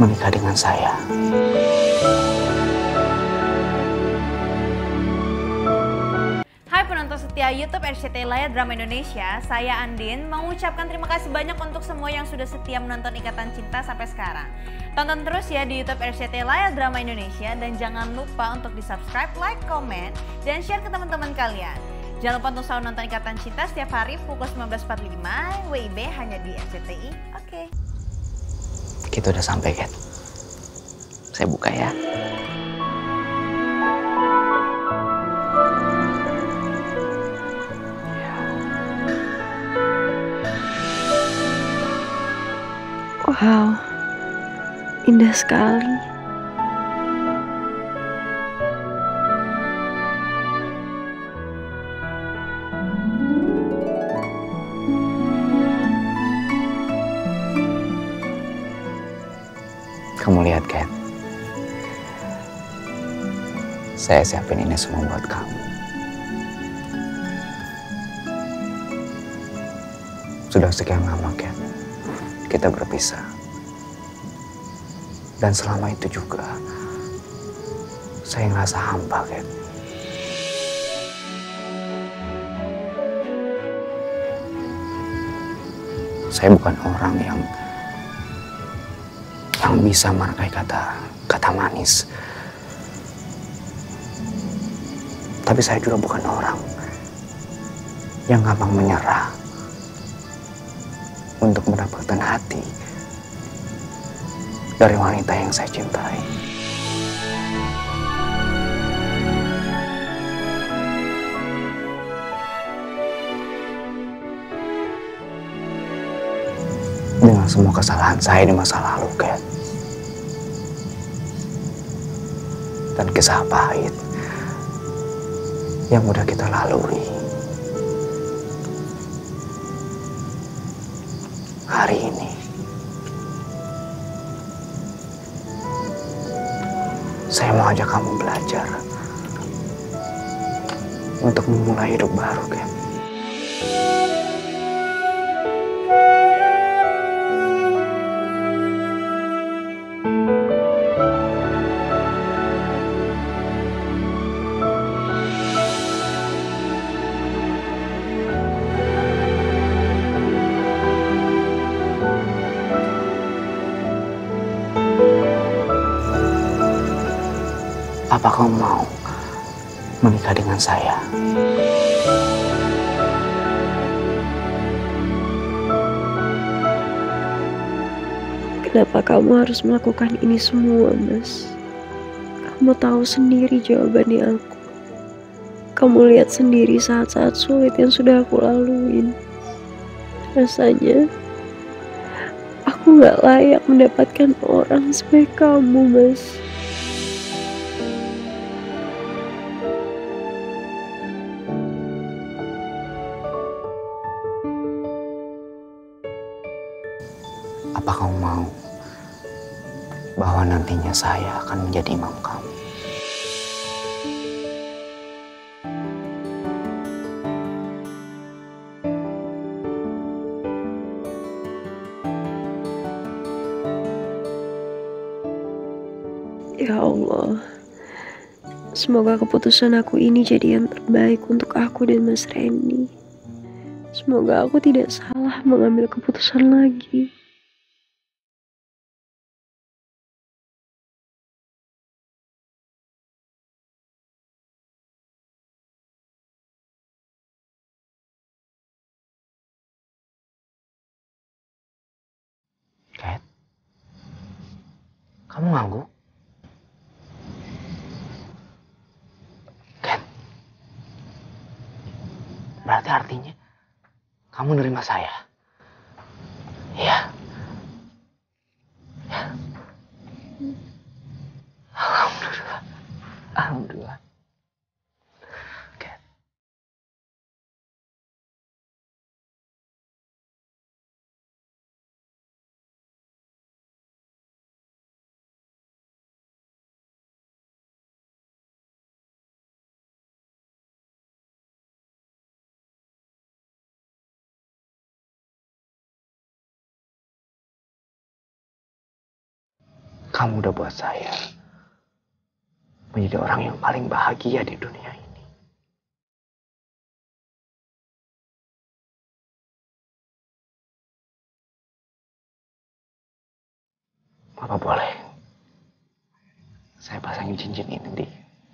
menikah dengan saya. Hai penonton setia YouTube RCTI Layar Drama Indonesia, saya Andin mengucapkan terima kasih banyak untuk semua yang sudah setia menonton Ikatan Cinta sampai sekarang. Tonton terus ya di YouTube RCTI Layar Drama Indonesia dan jangan lupa untuk di subscribe, like, comment, dan share ke teman-teman kalian. Jangan lupa untuk selalu nonton Ikatan Cinta setiap hari pukul 19.45 WIB hanya di RCTI. Oke. Kita udah sampai, Kat. Saya buka ya. Wow, indah sekali. Kamu lihat, Kat. Saya siapin ini semua buat kamu. Sudah sekian lama, Kat. Kita berpisah. Dan selama itu juga, saya ngerasa hampa, Kat. Saya bukan orang yang yang bisa merangkai kata kata manis. Tapi saya juga bukan orang yang gampang menyerah untuk mendapatkan hati dari wanita yang saya cintai. Dengan semua kesalahan saya di masa lalu, Kat. Dan kisah pahit yang udah kita lalui. Hari ini, saya mau ajak kamu belajar untuk memulai hidup baru, Kat. Kamu mau menikah dengan saya? Kenapa kamu harus melakukan ini semua, Mas? Kamu tahu sendiri jawabannya aku. Kamu lihat sendiri saat-saat sulit yang sudah aku laluin. Rasanya aku gak layak mendapatkan orang sebaik kamu, Mas. Nantinya saya akan menjadi imam kamu? Ya Allah, semoga keputusan aku ini jadi yang terbaik untuk aku dan Mas Randy. Semoga aku tidak salah mengambil keputusan lagi. Kamu ngangguk? Kat, berarti artinya kamu nerima saya? Iya. Ya. Alhamdulillah. Alhamdulillah. Kamu udah buat saya menjadi orang yang paling bahagia di dunia ini. Apa boleh saya pasangin cincin ini di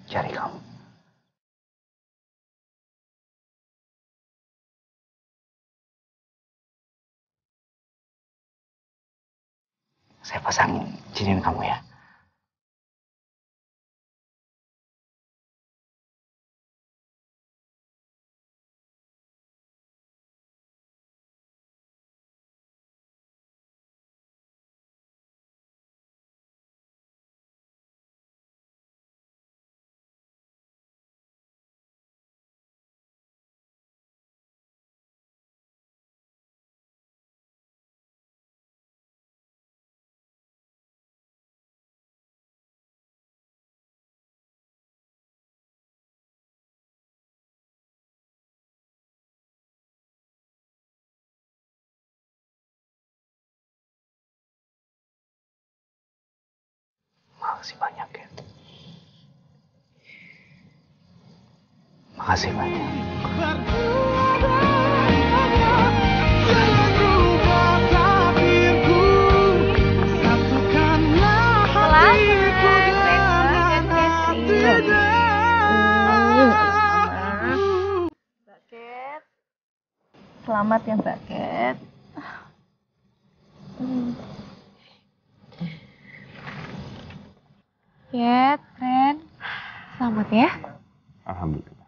jari kamu? Saya pasangin cincin kamu ya. Makasih banyak ya. Makasih banyak. Selamat ya Ren. Selamat ya. Alhamdulillah.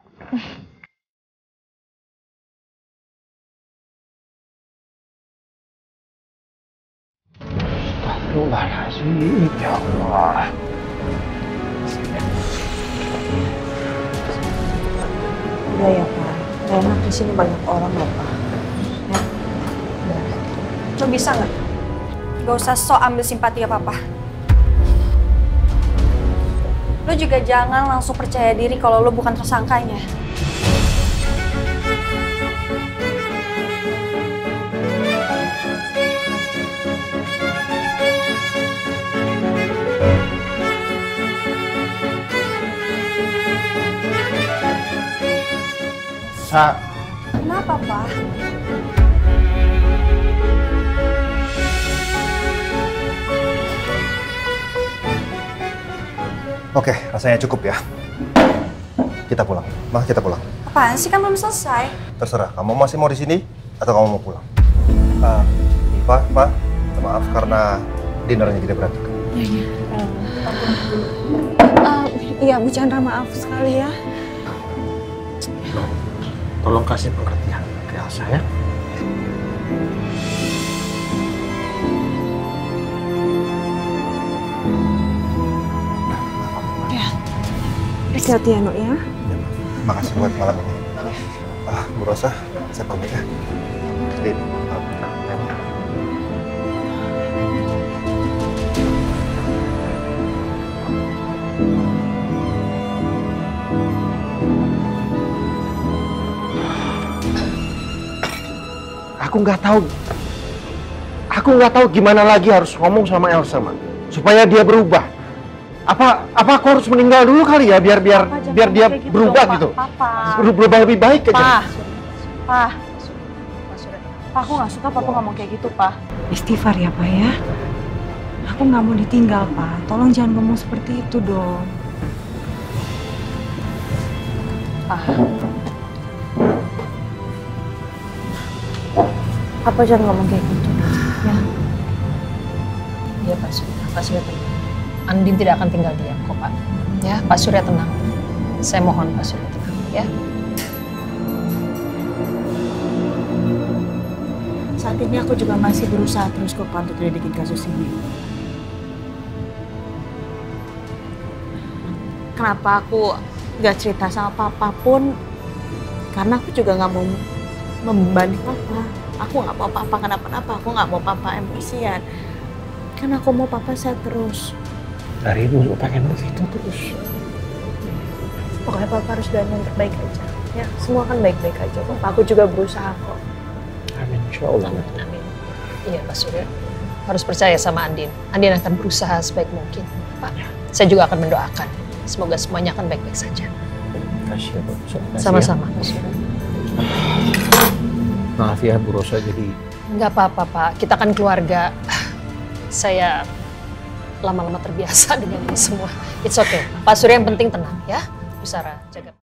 Astagfirullahaladzim, ya Allah. Udah ya Pak, Gak enak di sini banyak orang loh Pak. Ya, udah. Lo bisa nggak? Gak usah sok ambil simpati ya Papa. Lo juga jangan langsung percaya diri kalau lo bukan tersangkanya. Sa, Kenapa Pak? Oke, rasanya cukup ya. Kita pulang. Mah, kita pulang. Apaan sih kan belum selesai? Terserah, kamu masih mau di sini atau kamu mau pulang? Uh, Pak, Pak, maaf karena dinernya jadi berantakan. iya Bu Chandra maaf sekali ya. tolong kasih pengertian ke Elsa ya. Hati-hati ya Nuk ya. Ya, makasih buat malam ini. Ah, Bu Rosa, saya pamit ya. Din, pamit. Aku nggak tahu. Aku nggak tahu gimana lagi harus ngomong sama Elsa, Ma. Supaya dia berubah. Apa apa aku harus meninggal dulu kali ya biar biar Papa, biar dia gitu berubah dong, gitu. Papa. Ber- Berubah lebih baik aja. Pak. Pak. Pak, aku nggak suka Papa ngomong kayak gitu, Pak. Istighfar ya Pak ya. Aku nggak mau ditinggal Pak. Tolong jangan ngomong seperti itu dong. Papa jangan ngomong kayak gitu. Ya. Iya Pak Surya, Pak Surya tenang. Andin tidak akan tinggal diam kok Pak. Ya, Pak Surya tenang. Saya mohon Pak Surya tenang ya. Saat ini aku juga masih berusaha terus kok untuk lidikin kasus ini. Kenapa aku gak cerita sama papa pun karena aku juga nggak mau membebani papa. Aku nggak mau papa kenapa-napa. Aku nggak mau papa emosian. Karena aku mau papa sehat terus. Dari dulu pengen begitu terus. Pokoknya papa harus doain yang terbaik aja. Ya, semua kan baik-baik aja kok. Aku juga berusaha kok. Amin, insya Allah. Amin. Amin. Iya Pak Surya. harus percaya sama Andin. Andin akan berusaha sebaik mungkin. Pak, saya juga akan mendoakan. Semoga semuanya akan baik-baik saja. Kasih ya. Kasih ya. Sama-sama. Maaf ya Bu Rosa jadi Nggak apa-apa, Pak. Kita kan keluarga. Saya lama-lama terbiasa dengan ini semua. It's okay. Pak Surya yang penting tenang ya. Bu Sarah, jaga.